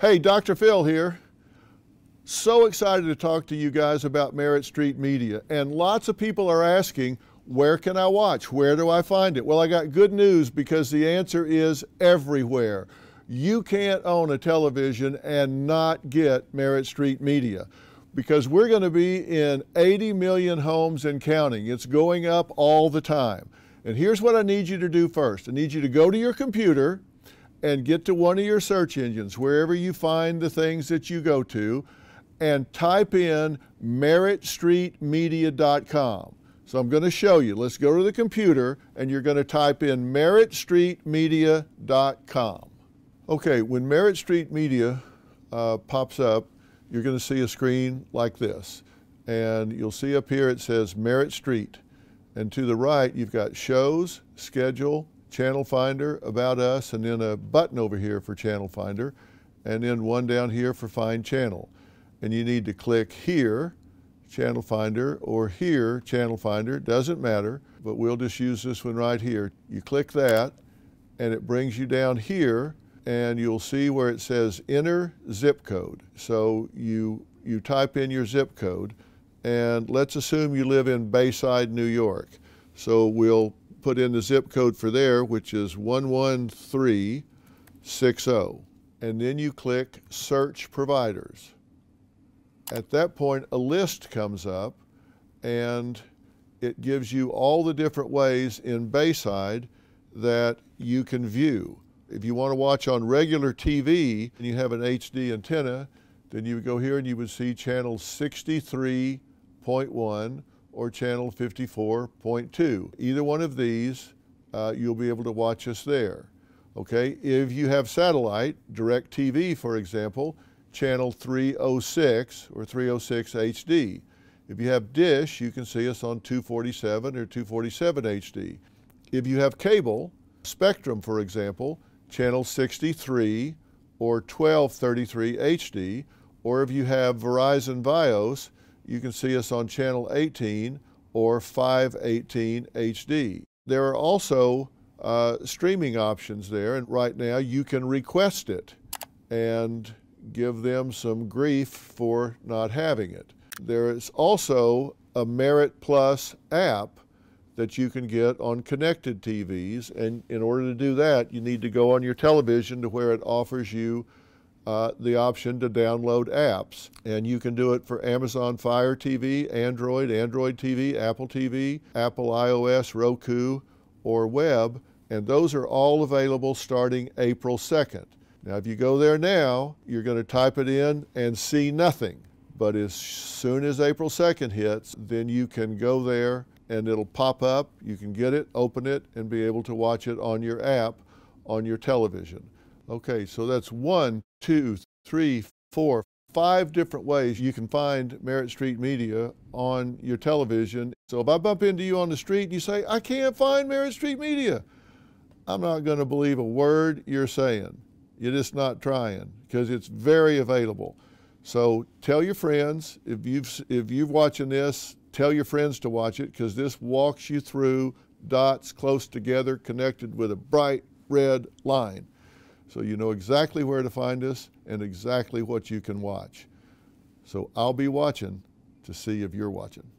Hey, Dr. Phil here. So excited to talk to you guys about Merit Street Media. And lots of people are asking, where can I watch? Where do I find it? Well, I got good news because the answer is everywhere. You can't own a television and not get Merit Street Media because we're going to be in 80 million homes and counting. It's going up all the time. And here's what I need you to do first I need you to go to your computer and get to one of your search engines, wherever you find the things that you go to, and type in meritstreetmedia.com. So I'm going to show you. Let's go to the computer and you're going to type in meritstreetmedia.com. Okay, when Merit Street Media uh, pops up, you're going to see a screen like this. And you'll see up here it says Merit Street. And to the right, you've got shows, schedule, channel finder, about us, and then a button over here for channel finder, and then one down here for find channel. And you need to click here, channel finder, or here, channel finder, doesn't matter, but we'll just use this one right here. You click that, and it brings you down here, and you'll see where it says enter zip code. So you, you type in your zip code, and let's assume you live in Bayside, New York. So we'll put in the zip code for there, which is 11360. And then you click Search Providers. At that point, a list comes up and it gives you all the different ways in Bayside that you can view. If you want to watch on regular TV and you have an HD antenna, then you would go here and you would see channel 63.1 or channel 54.2. Either one of these, uh, you'll be able to watch us there. Okay, if you have satellite, DirecTV, for example, channel 306 or 306 HD. If you have dish, you can see us on 247 or 247 HD. If you have cable, Spectrum, for example, channel 63 or 1233 HD, or if you have Verizon Fios, you can see us on channel 18 or 518 HD. There are also uh, streaming options there, and right now you can request it and give them some grief for not having it. There is also a Merit Plus app that you can get on connected TVs, and in order to do that, you need to go on your television to where it offers you uh, the option to download apps. And you can do it for Amazon Fire TV, Android, Android TV, Apple TV, Apple iOS, Roku, or web. And those are all available starting April 2nd. Now, if you go there now, you're going to type it in and see nothing. But as soon as April 2nd hits, then you can go there and it'll pop up. You can get it, open it, and be able to watch it on your app on your television. Okay, so that's one, two, three, four, five different ways you can find Merit Street Media on your television. So if I bump into you on the street and you say, I can't find Merit Street Media, I'm not going to believe a word you're saying. You're just not trying because it's very available. So tell your friends if you've if you're watching this, tell your friends to watch it because this walks you through dots close together connected with a bright red line. So you know exactly where to find us and exactly what you can watch. So I'll be watching to see if you're watching.